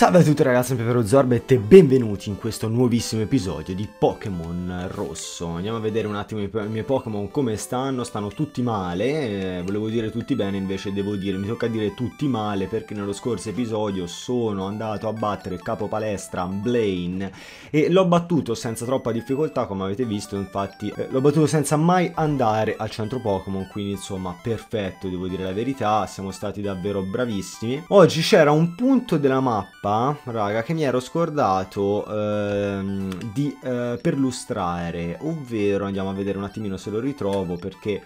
Salve a tutti ragazzi, sempre per Zorbet e benvenuti in questo nuovissimo episodio di Pokémon Rosso. Andiamo a vedere un attimo i, miei Pokémon come stanno, stanno tutti male, eh, volevo dire tutti bene invece devo dire, mi tocca dire tutti male perché nello scorso episodio sono andato a battere il capo palestra Blaine e l'ho battuto senza troppa difficoltà come avete visto, infatti eh, l'ho battuto senza mai andare al centro Pokémon, quindi insomma perfetto devo dire la verità, siamo stati davvero bravissimi. Oggi c'era un punto della mappa mappa, raga, che mi ero scordato ehm, di eh, perlustrare, ovvero andiamo a vedere un attimino se lo ritrovo perché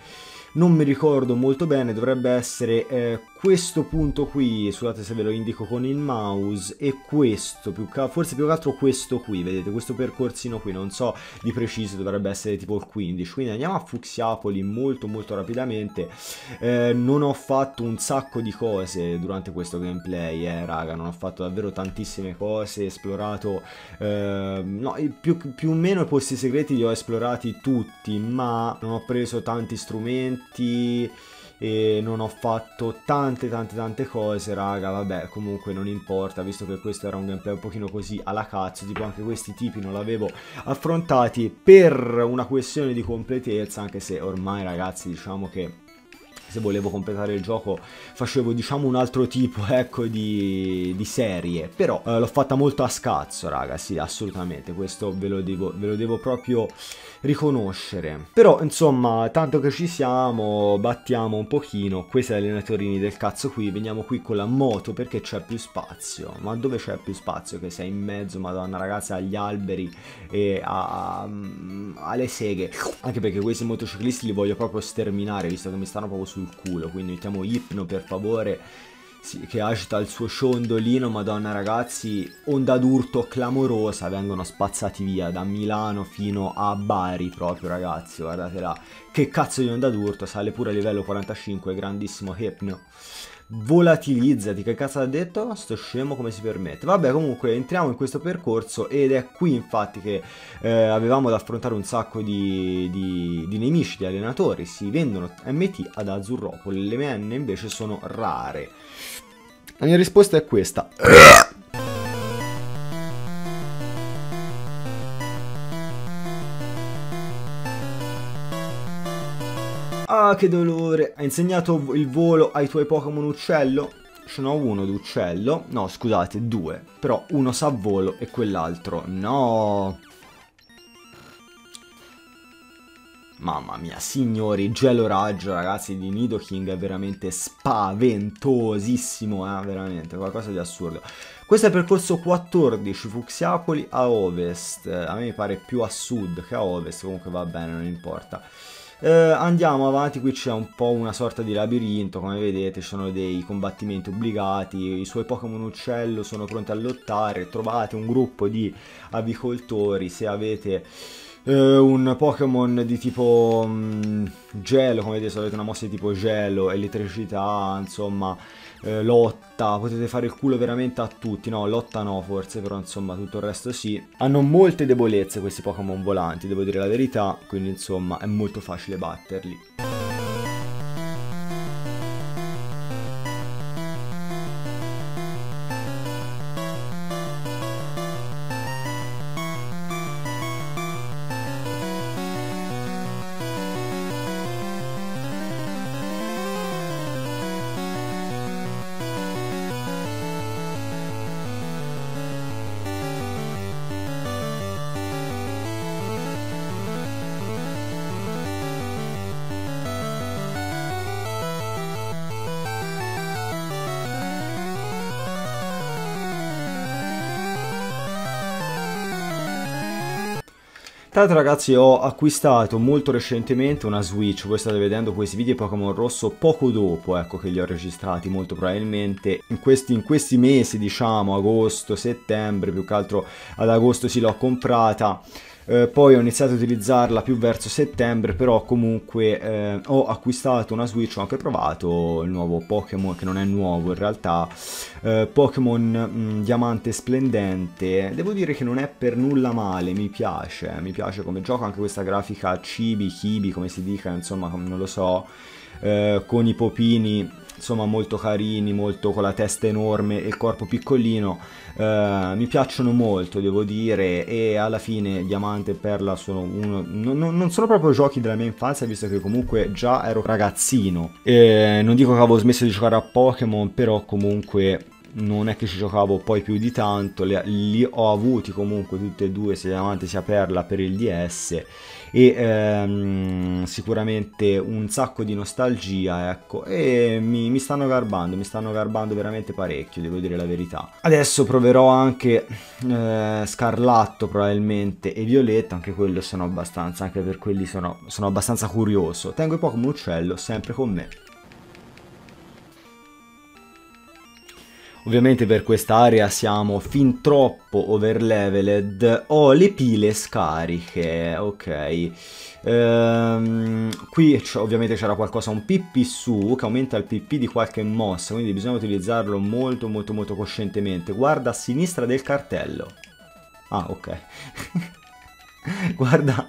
non mi ricordo molto bene, dovrebbe essere eh, questo punto qui, scusate se ve lo indico con il mouse, e questo, più forse più che altro questo qui, vedete, questo percorsino qui, non so di preciso, dovrebbe essere tipo il 15, quindi andiamo a Fuxiapoli molto molto rapidamente, eh, non ho fatto un sacco di cose durante questo gameplay, eh raga, non ho fatto davvero tantissime cose, esplorato, eh, no, più, più o meno i posti segreti li ho esplorati tutti, ma non ho preso tanti strumenti e non ho fatto tante tante tante cose raga vabbè comunque non importa visto che questo era un gameplay un pochino così alla cazzo tipo anche questi tipi non l'avevo affrontati per una questione di completezza anche se ormai ragazzi diciamo che se volevo completare il gioco facevo diciamo un altro tipo ecco di, di serie. Però eh, l'ho fatta molto a scazzo raga sì assolutamente questo ve lo devo, ve lo devo proprio riconoscere. Però insomma tanto che ci siamo battiamo un pochino. Questi alleenatorini del cazzo qui veniamo qui con la moto perché c'è più spazio. Ma dove c'è più spazio che sei in mezzo madonna ragazza agli alberi e a, a, alle seghe? Anche perché questi motociclisti li voglio proprio sterminare visto che mi stanno proprio sul sul culo. Quindi mettiamo Ipno per favore. Che agita il suo ciondolino, madonna ragazzi, onda d'urto clamorosa, vengono spazzati via da Milano fino a Bari proprio ragazzi, guardate là, che cazzo di onda d'urto, sale pure a livello 45, grandissimo Hypno volatilizzati, che cazzo ha detto? Sto scemo come si permette. Vabbè, comunque entriamo in questo percorso ed è qui infatti che eh, avevamo da affrontare un sacco di, di, di, nemici, di allenatori. Si vendono MT ad Azzurropoli, le MN invece sono rare. La mia risposta è questa. Ah, che dolore. Hai insegnato il volo ai tuoi Pokémon uccello? Ce n'ho uno d'uccello. No, scusate, due. Però uno sa volo e quell'altro no. Mamma mia, signori, Gelo Raggio, ragazzi, di Nidoking è veramente spaventosissimo, eh, veramente, qualcosa di assurdo. Questo è il percorso 14, Fuxiapoli a ovest, a me mi pare più a sud che a ovest, comunque va bene, non importa. Eh, andiamo avanti, qui c'è un po' una sorta di labirinto, come vedete ci sono dei combattimenti obbligati, i suoi Pokémon uccello sono pronti a lottare, trovate un gruppo di avicoltori, se avete eh, un Pokémon di tipo mm, gelo, come vedete se avete una mossa di tipo gelo, elettricità, insomma eh, lotta, potete fare il culo veramente a tutti, no, lotta no forse, però insomma tutto il resto sì. Hanno molte debolezze questi Pokémon volanti, devo dire la verità, quindi insomma è molto facile batterli. Tra ragazzi ho acquistato molto recentemente una Switch, voi state vedendo questi video Pokémon Rosso poco dopo ecco che li ho registrati molto probabilmente in questi, in questi mesi diciamo agosto, settembre, più che altro ad agosto sì l'ho comprata eh, poi ho iniziato a utilizzarla più verso settembre, però comunque eh, ho acquistato una Switch, ho anche provato il nuovo Pokémon, che non è nuovo in realtà, eh, Pokémon mm, Diamante Splendente, devo dire che non è per nulla male, mi piace, mi piace come gioco, anche questa grafica chibi, chibi, come si dica, insomma, non lo so, eh, con i popini insomma molto carini, molto con la testa enorme e il corpo piccolino, eh, mi piacciono molto devo dire e alla fine Diamante e Perla sono uno, non, non sono proprio giochi della mia infanzia visto che comunque già ero ragazzino, e non dico che avevo smesso di giocare a Pokémon però comunque non è che ci giocavo poi più di tanto, li, li ho avuti comunque tutti e due, sia Diamante sia Perla per il DS e ehm, sicuramente un sacco di nostalgia, ecco, e mi, mi, stanno garbando, mi stanno garbando veramente parecchio, devo dire la verità. Adesso proverò anche eh, Scarlatto probabilmente e Violetta, anche quello sono abbastanza, anche per quelli sono, sono abbastanza curioso. Tengo il Pokémon Uccello sempre con me. Ovviamente per quest'area siamo fin troppo overleveled. Ho le pile scariche, ok. Ehm, qui ovviamente c'era qualcosa, un PP su, che aumenta il PP di qualche mossa, quindi bisogna utilizzarlo molto molto molto coscientemente. Guarda a sinistra del cartello. Ah, ok. Guarda...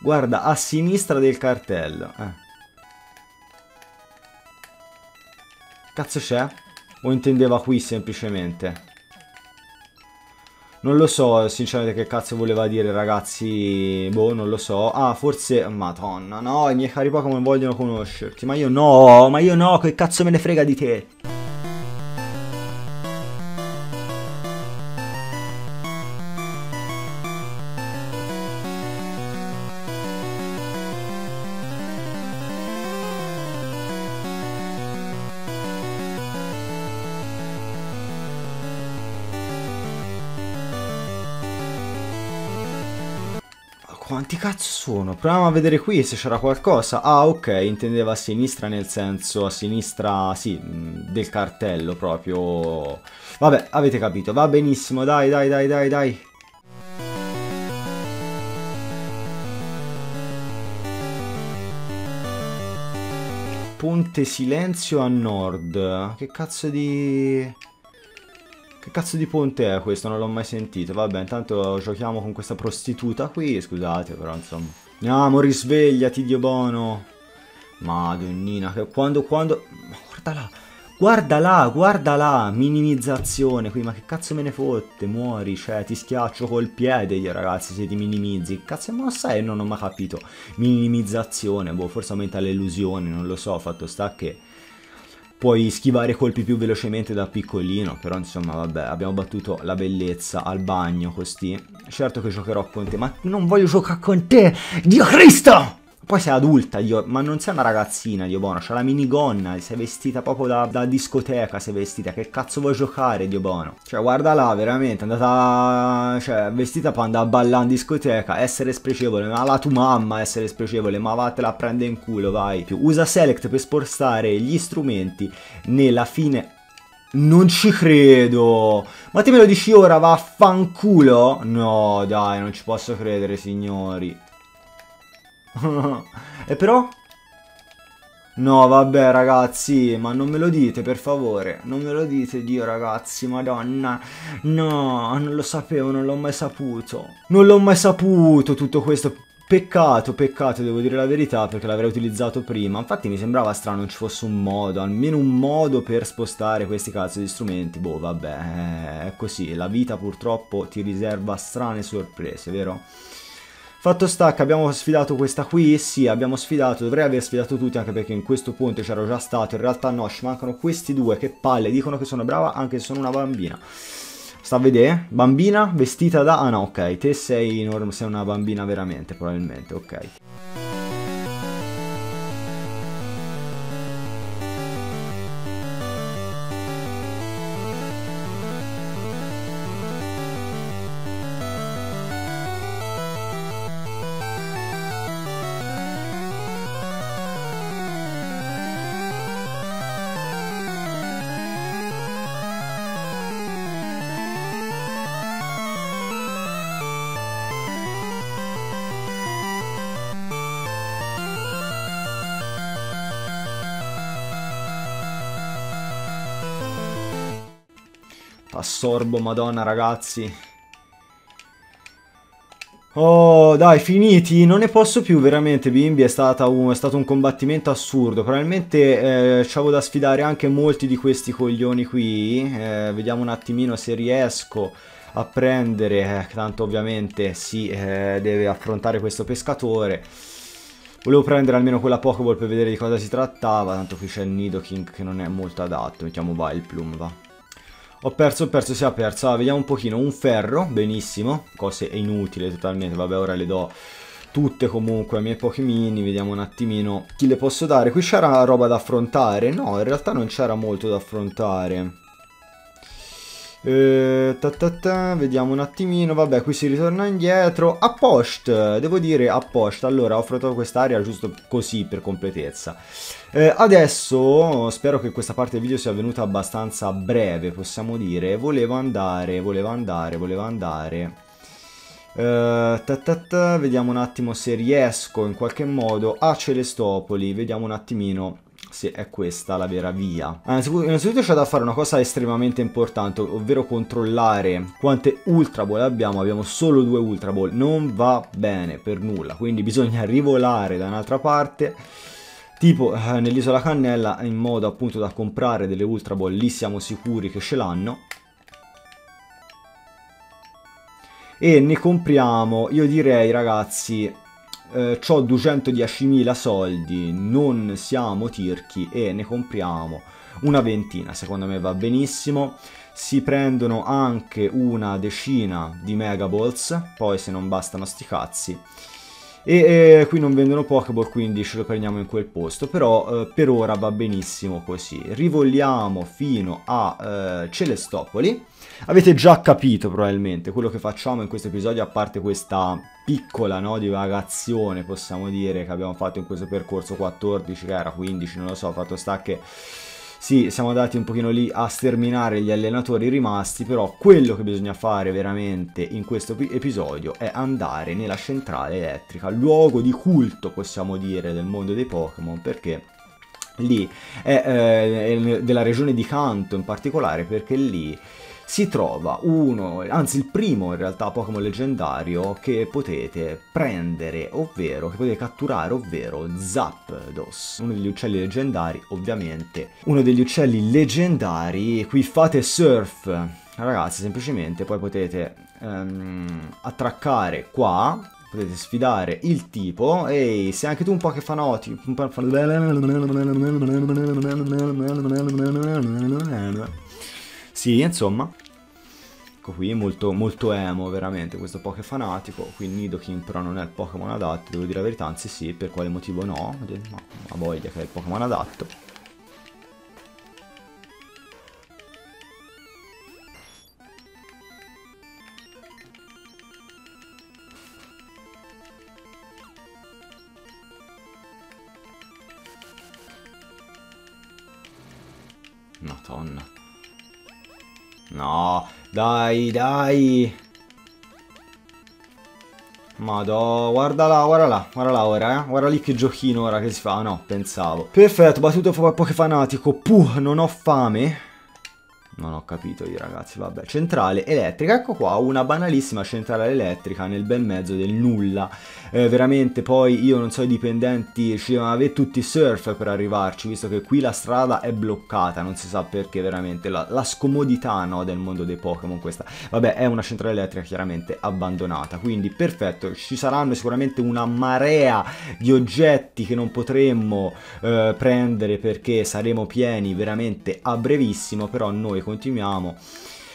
Guarda a sinistra del cartello. Eh. Cazzo c'è? O intendeva qui semplicemente? Non lo so, sinceramente, che cazzo voleva dire, ragazzi. Boh, non lo so. Ah, forse... Madonna, no, i miei cari Pokémon vogliono conoscerti. Ma io no, ma io no, che cazzo me ne frega di te? Quanti cazzo sono? Proviamo a vedere qui se c'era qualcosa. Ah, ok, intendeva a sinistra nel senso a sinistra, sì, del cartello proprio. Vabbè, avete capito. Va benissimo, dai, dai, dai, dai, dai. Ponte Silenzio a nord. Che cazzo di... Che cazzo di ponte è questo? Non l'ho mai sentito. Vabbè, intanto giochiamo con questa prostituta qui. Scusate, però insomma. Andiamo, risvegliati, Dio buono. Madonnina, che quando, quando... Guarda là. Guarda là, guarda là, minimizzazione qui, ma che cazzo me ne fotte, muori, cioè ti schiaccio col piede io ragazzi se ti minimizzi, che cazzo ma sai, non ho mai capito, minimizzazione, boh, forse aumenta le illusioni, non lo so, fatto sta che puoi schivare colpi più velocemente da piccolino, però insomma vabbè, abbiamo battuto la bellezza al bagno così. Certo che giocherò con te, ma non voglio giocare con te, Dio Cristo! Poi sei adulta, io, ma non sei una ragazzina, Dio buono, c'è la minigonna, sei vestita proprio da, da, discoteca, sei vestita, che cazzo vuoi giocare, Dio buono? Cioè, guarda là, veramente, andata, cioè, vestita per andare a ballare in discoteca, essere spregevole, ma la tua mamma essere spregevole, ma vattela a prendere in culo, vai. Usa Select per spostare gli strumenti nella fine non ci credo. Ma te me lo dici ora, vaffanculo? No, dai, non ci posso credere, signori. E però... No, vabbè ragazzi, ma non me lo dite per favore, non me lo dite Dio ragazzi, madonna, no, non lo sapevo, non l'ho mai saputo, non l'ho mai saputo tutto questo, peccato, peccato, devo dire la verità perché l'avrei utilizzato prima, infatti mi sembrava strano non ci fosse un modo, almeno un modo per spostare questi cazzo di strumenti, boh vabbè, è così, la vita purtroppo ti riserva strane sorprese, vero? Fatto sta che abbiamo sfidato questa qui, sì abbiamo sfidato, dovrei aver sfidato tutti anche perché in questo punto c'ero già stato, in realtà no, ci mancano questi due, che palle, dicono che sono brava anche se sono una bambina. Sta a vedere? Bambina vestita da... Ah no, ok, te sei, sei una bambina veramente, probabilmente, ok. Assorbo, madonna ragazzi. Oh, dai, finiti, non ne posso più veramente, bimbi, è, un, è stato un combattimento assurdo, probabilmente eh, c'avevo da sfidare anche molti di questi coglioni qui, eh, vediamo un attimino se riesco a prendere, eh, tanto ovviamente si eh, deve affrontare questo pescatore, volevo prendere almeno quella Pokéball per vedere di cosa si trattava, tanto qui c'è il Nidoking che non è molto adatto, mettiamo Vileplume, va. Ho perso, ho perso, si è perso. Ah, vediamo un pochino. Un ferro, benissimo. Cose inutili totalmente. Vabbè, ora le do tutte comunque ai miei Pokémini. Vediamo un attimino chi le posso dare. Qui c'era roba da affrontare? No, in realtà non c'era molto da affrontare. Eh, ta ta ta, vediamo un attimino, vabbè qui si ritorna indietro. A post, devo dire a post. Allora ho affrontato quest'area giusto così per completezza. Eh, Adesso spero che questa parte del video sia venuta abbastanza breve Possiamo dire. Volevo andare, volevo andare, volevo andare. Uh, ta ta ta, vediamo un attimo se riesco in qualche modo a Celestopoli, vediamo un attimino se è questa la vera via. Innanzitutto c'è da fare una cosa estremamente importante, ovvero controllare quante Ultra Ball abbiamo. Abbiamo solo due Ultra Ball, non va bene per nulla, quindi bisogna rivolare da un'altra parte. Tipo eh, nell'isola Cannella in modo appunto da comprare delle Ultra Ball, lì siamo sicuri che ce l'hanno. E ne compriamo, io direi ragazzi, eh, ho 210.000 soldi, non siamo tirchi e ne compriamo una ventina, secondo me va benissimo. Si prendono anche una decina di Megaballs, poi se non bastano sti cazzi. E eh, qui non vendono Pokéball, quindi ce lo prendiamo in quel posto, però eh, per ora va benissimo così. Rivogliamo fino a eh, Celestopoli. Avete già capito probabilmente quello che facciamo in questo episodio, a parte questa piccola no, divagazione, possiamo dire, che abbiamo fatto in questo percorso 14, che era 15, non lo so, fatto sta che... Sì, siamo andati un pochino lì a sterminare gli allenatori rimasti, però quello che bisogna fare veramente in questo episodio è andare nella centrale elettrica, luogo di culto, possiamo dire, del mondo dei Pokémon, perché lì è, eh, è della regione di Kanto in particolare, perché lì si trova uno, anzi il primo in realtà Pokémon leggendario che potete prendere, ovvero che potete catturare, ovvero Zapdos, uno degli uccelli leggendari, ovviamente. Uno degli uccelli leggendari, qui fate surf, ragazzi, semplicemente poi potete um, attraccare qua, potete sfidare il tipo e se anche tu un po' che fanoti sì, insomma. Ecco qui, molto, molto emo veramente questo Poké fanatico. Qui Nidoking però non è il Pokémon adatto, devo dire la verità, anzi sì, per quale motivo no? Ma ha voglia che è il Pokémon adatto. Madonna. No, dai, dai. Madò, guarda là, guarda là, guarda là ora, eh. Guarda lì che giochino ora che si fa. No, pensavo. Perfetto, battuto poche fanatico. Puh, non ho fame. Non ho capito io ragazzi, vabbè. Centrale elettrica, ecco qua, una banalissima centrale elettrica nel bel mezzo del nulla. Eh, veramente poi io non so i dipendenti ci devono avere tutti i surf per arrivarci, visto che qui la strada è bloccata, non si sa perché veramente. La, la scomodità no, del mondo dei Pokémon questa. Vabbè, è una centrale elettrica chiaramente abbandonata, quindi perfetto, ci saranno sicuramente una marea di oggetti che non potremmo eh, prendere perché saremo pieni veramente a brevissimo, però noi continuiamo.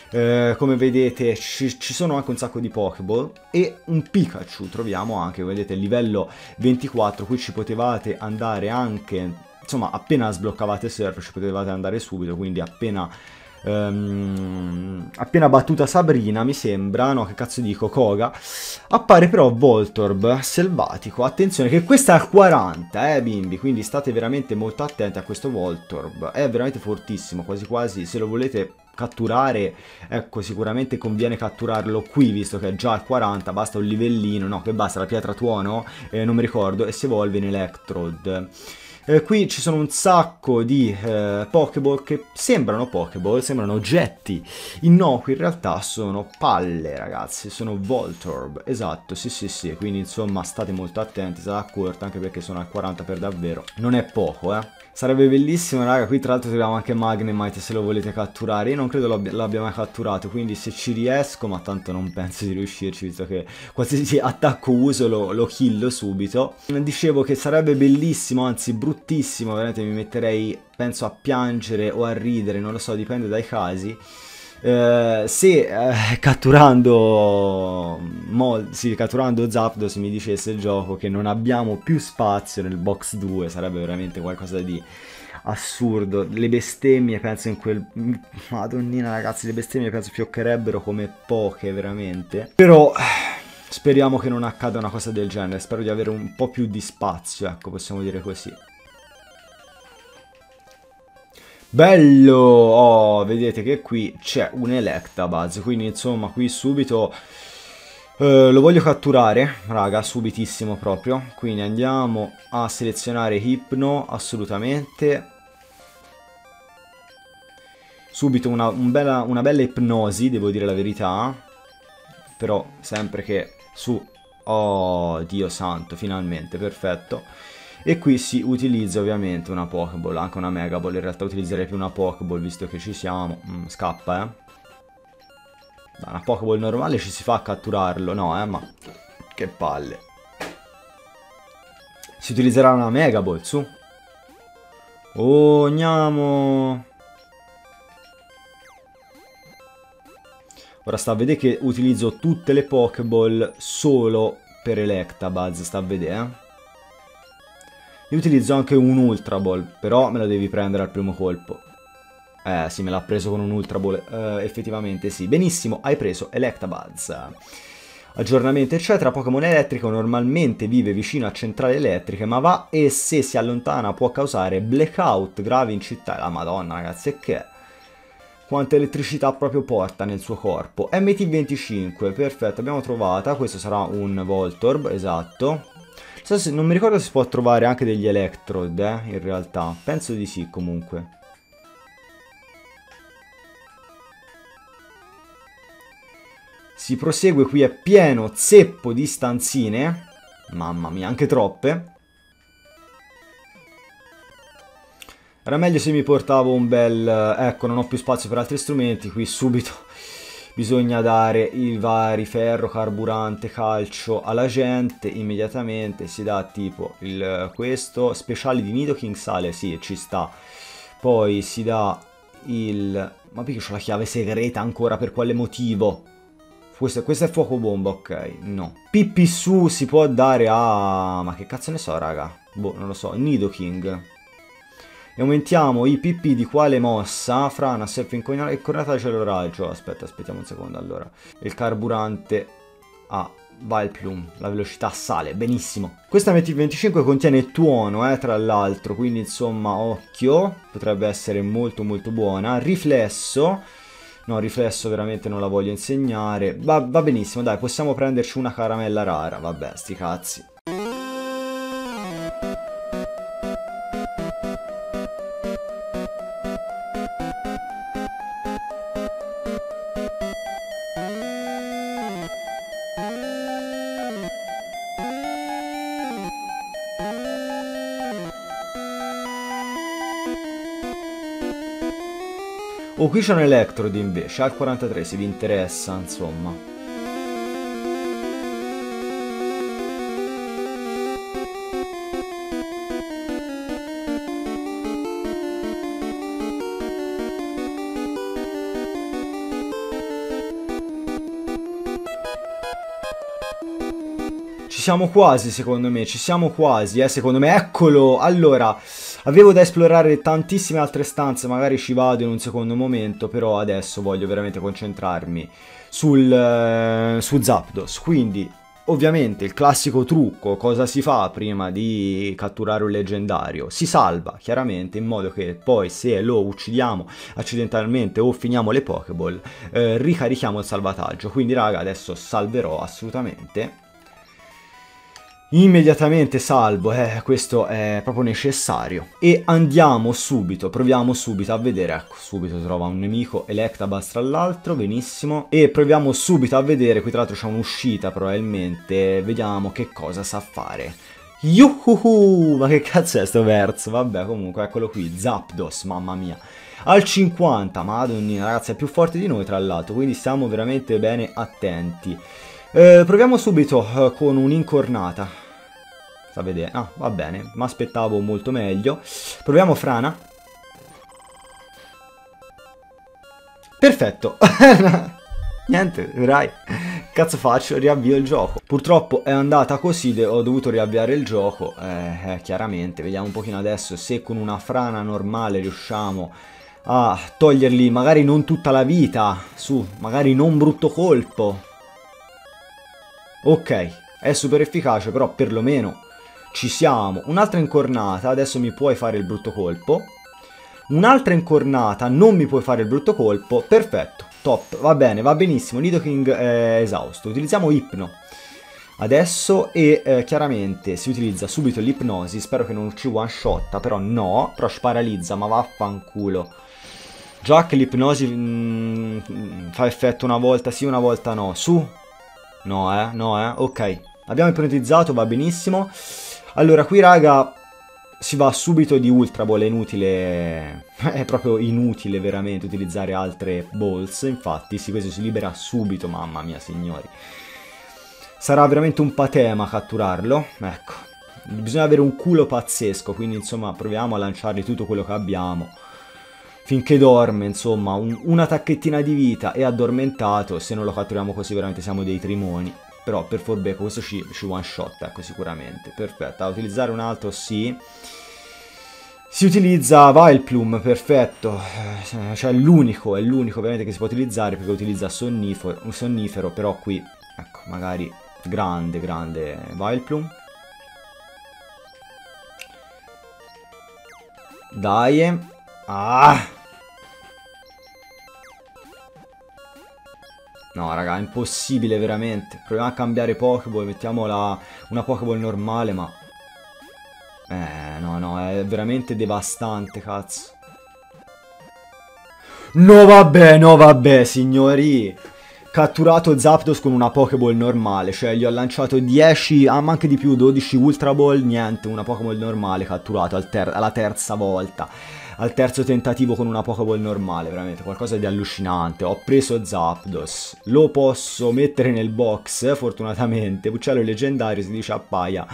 Eh, come vedete ci, ci, sono anche un sacco di Pokéball e un Pikachu troviamo anche, vedete, livello 24, qui ci potevate andare anche, insomma appena sbloccavate surf ci potevate andare subito, quindi appena Um, appena battuta Sabrina, mi sembra, no, che cazzo dico, Koga, appare però Voltorb selvatico. Attenzione che questa è a 40, eh, bimbi, quindi state veramente molto attenti a questo Voltorb. È veramente fortissimo, quasi quasi, se lo volete catturare, ecco, sicuramente conviene catturarlo qui, visto che è già al 40, basta un livellino, no, che basta, la pietra tuono, eh, non mi ricordo, e si evolve in Electrode. Eh, qui ci sono un sacco di eh, Pokéball che sembrano Pokéball, sembrano oggetti innocui, in realtà sono palle ragazzi, sono Voltorb, esatto, sì sì sì, quindi insomma state molto attenti, sarà corta anche perché sono al 40 per davvero, non è poco eh. Sarebbe bellissimo, raga. Qui tra l'altro troviamo anche Magnemite se lo volete catturare. Io non credo l'abbia mai catturato, quindi se ci riesco, ma tanto non penso di riuscirci, visto che qualsiasi attacco uso lo, lo killo subito. Dicevo che sarebbe bellissimo, anzi bruttissimo, veramente mi metterei, penso, a piangere o a ridere, non lo so, dipende dai casi. Uh, se uh, catturando, Mol, sì, catturando Zapdos mi dicesse il gioco che non abbiamo più spazio nel box 2 sarebbe veramente qualcosa di assurdo. Le bestemmie penso in quel madonnina ragazzi le bestemmie penso fioccherebbero come poche veramente. Però speriamo che non accada una cosa del genere spero di avere un po' più di spazio ecco possiamo dire così Bello! Oh, vedete che qui c'è un Electabuzz, quindi insomma qui subito eh, lo voglio catturare, raga, subitissimo proprio. Quindi andiamo a selezionare Hypno, assolutamente. Subito una, un bella, una bella ipnosi, devo dire la verità. Però sempre che su... Oh, Dio santo, finalmente, perfetto. E qui si utilizza ovviamente una Pokéball, anche una Mega Ball. In realtà utilizzerei più una Pokéball visto che ci siamo. Mm, scappa, eh. Da una Pokéball normale ci si fa a catturarlo, no, eh, ma... Che palle. Si utilizzerà una Mega Ball, su. Oh, andiamo... Ora sta a vedere che utilizzo tutte le Pokéball solo per Electabuzz, sta a vedere, eh. Io utilizzo anche un Ultra Ball, però me lo devi prendere al primo colpo. Eh sì, me l'ha preso con un Ultra Ball, eh, effettivamente sì. Benissimo, hai preso Electabuzz. Aggiornamento eccetera, Pokémon elettrico normalmente vive vicino a centrali elettriche, ma va e se si allontana può causare blackout gravi in città. La madonna ragazzi, e che? Quanta elettricità proprio porta nel suo corpo. MT25, perfetto, abbiamo trovata. Questo sarà un Voltorb, esatto. So se, non mi ricordo se si può trovare anche degli Electrode, eh, in realtà. Penso di sì, comunque. Si prosegue, qui è pieno zeppo di stanzine. Mamma mia, anche troppe. Era meglio se mi portavo un bel... Ecco, non ho più spazio per altri strumenti, qui subito bisogna dare i vari ferro, carburante, calcio alla gente, immediatamente si dà tipo il, questo, speciali di Nidoking sale, sì, ci sta. Poi si dà il... Ma perché ho la chiave segreta ancora, per quale motivo? Questo, questo, è fuoco bomba, ok, no. Pippi su si può dare a... Ma che cazzo ne so, raga? Boh, non lo so, Nidoking e aumentiamo i PP di quale mossa? Frana, selfie e cornata cielo raggio. Aspetta, aspettiamo un secondo allora. Il carburante a Valplum, la velocità sale, benissimo. Questa MT25 contiene tuono, eh, tra l'altro, quindi insomma, occhio, potrebbe essere molto molto buona. Riflesso, no, riflesso veramente non la voglio insegnare. Va, va benissimo, dai, possiamo prenderci una caramella rara, vabbè, sti cazzi. Un Electrode invece, al 43 se vi interessa, insomma. Siamo quasi, secondo me, ci siamo quasi, eh, secondo me. Eccolo! Allora, Avevo da esplorare tantissime altre stanze, magari ci vado in un secondo momento, però adesso voglio veramente concentrarmi sul, uh, su Zapdos. Quindi, ovviamente, il classico trucco, cosa si fa prima di catturare un leggendario? Si salva, chiaramente, in modo che poi se lo uccidiamo accidentalmente o finiamo le Pokéball, eh, ricarichiamo il salvataggio. Quindi, raga, adesso salverò assolutamente Immediatamente salvo, eh, questo è proprio necessario. E andiamo subito, proviamo subito a vedere, ecco, subito trova un nemico, Electabuzz tra l'altro, benissimo. E proviamo subito a vedere, qui tra l'altro c'è un'uscita probabilmente, vediamo che cosa sa fare. Yuhuhu! Ma che cazzo è sto verso? Vabbè, comunque, eccolo qui, Zapdos, mamma mia. Al 50, madonna, ragazzi, è più forte di noi tra l'altro, quindi stiamo veramente bene attenti. Eh, proviamo subito eh, con un'incornata. Sta a vedere. Ah, va bene. Mi aspettavo molto meglio. Proviamo Frana. Perfetto. Niente, vedrai. Cazzo faccio? Riavvio il gioco. Purtroppo è andata così, ho dovuto riavviare il gioco. Eh, eh, chiaramente, vediamo un pochino adesso se con una frana normale riusciamo a togliergli magari non tutta la vita. Su, magari non brutto colpo. Ok, è super efficace, però perlomeno ci siamo. Un'altra incornata, adesso mi puoi fare il brutto colpo. Un'altra incornata, non mi puoi fare il brutto colpo. Perfetto, top, va bene, va benissimo. Nidoking è esausto. Utilizziamo Ipno. Adesso e eh, chiaramente si utilizza subito l'ipnosi, spero che non ci one shotta, però no, però sparalizza, ma vaffanculo. Già che l'ipnosi mm, fa effetto una volta sì, una volta no. Su? No, eh, no, eh, ok. Abbiamo ipnotizzato, va benissimo. Allora, qui raga, si va subito di Ultra Ball, è inutile, è proprio inutile veramente utilizzare altre balls, infatti sì, questo si libera subito, mamma mia signori. Sarà veramente un patema catturarlo, ecco. Bisogna avere un culo pazzesco, quindi insomma proviamo a lanciargli tutto quello che abbiamo. Finché dorme, insomma, un, una tacchettina di vita è addormentato, se non lo catturiamo così veramente siamo dei trimoni. Però per Forbeco questo ci, ci one shot, ecco, sicuramente. Perfetto, a utilizzare un altro sì. Si utilizza Vileplume, perfetto, eh, cioè l'unico, è l'unico ovviamente che si può utilizzare perché utilizza sonnifero, un sonnifero, però qui, ecco, magari grande, grande Vileplume. Dai, ah, No, raga, è impossibile veramente. Proviamo a cambiare Pokéball, mettiamo la, una Pokéball normale, ma... Eh, no, no, è veramente devastante, cazzo. No, vabbè, no, vabbè, signori. Catturato Zapdos con una Pokéball normale, cioè gli ho lanciato 10, ah, ma anche di più, 12 Ultra Ball, niente, una Pokéball normale catturato al ter alla terza volta al terzo tentativo con una Pokéball normale, veramente qualcosa di allucinante. Ho preso Zapdos, lo posso mettere nel box, fortunatamente. Uccello leggendario si dice appaia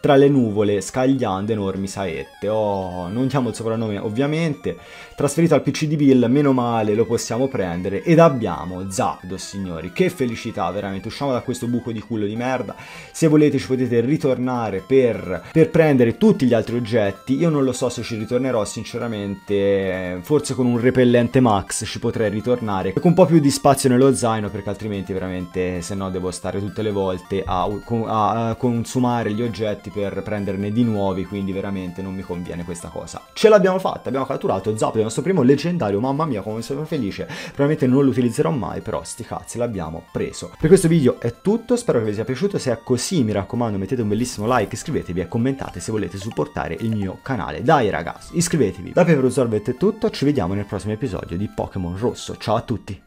tra le nuvole scagliando enormi saette. Oh, non diamo il soprannome ovviamente. Trasferito al PC di Bill, meno male, lo possiamo prendere. Ed abbiamo Zapdos, signori. Che felicità, veramente. Usciamo da questo buco di culo di merda. Se volete ci potete ritornare per, per prendere tutti gli altri oggetti. Io non lo so se ci ritornerò, sinceramente veramente, forse con un repellente max ci potrei ritornare, con un po' più di spazio nello zaino perché altrimenti veramente se no devo stare tutte le volte a, a, consumare gli oggetti per prenderne di nuovi, quindi veramente non mi conviene questa cosa. Ce l'abbiamo fatta, abbiamo catturato Zap, il nostro primo leggendario, mamma mia come sono felice, probabilmente non lo utilizzerò mai, però sti cazzi l'abbiamo preso. Per questo video è tutto, spero che vi sia piaciuto, se è così mi raccomando mettete un bellissimo like, iscrivetevi e commentate se volete supportare il mio canale. Dai ragazzi, iscrivetevi. Da Zorvet è tutto, ci vediamo nel prossimo episodio di Pokémon Rosso. Ciao a tutti!